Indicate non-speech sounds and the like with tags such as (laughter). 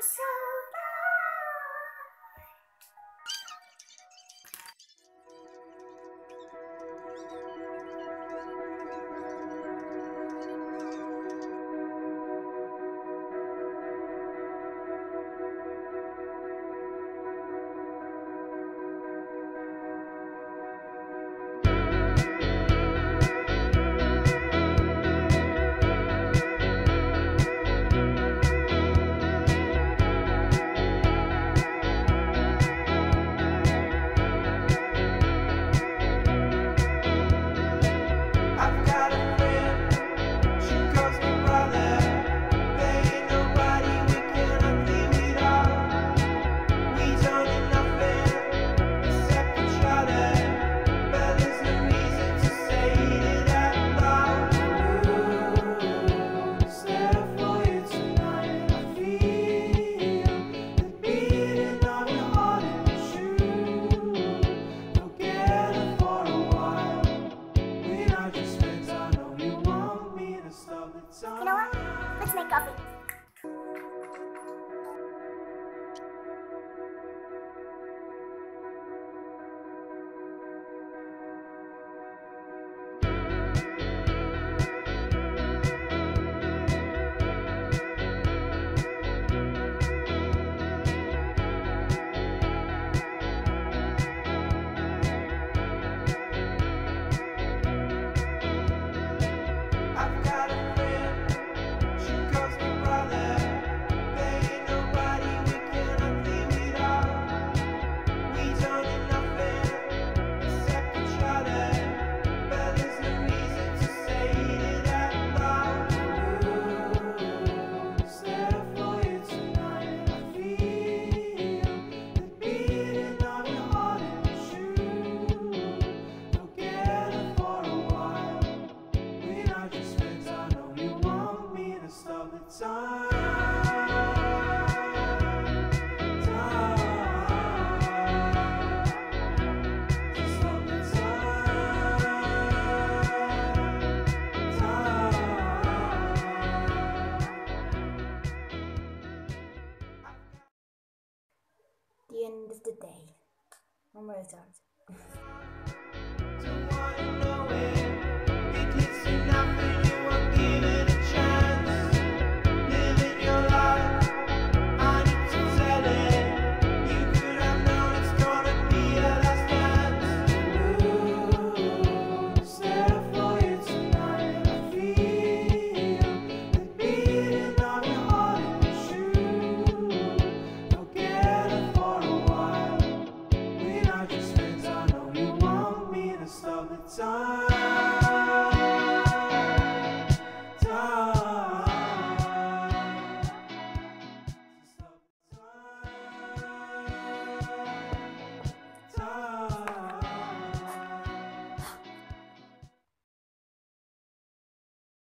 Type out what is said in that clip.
so You know what? Let's make coffee. end of the day. I'm really tired. (laughs)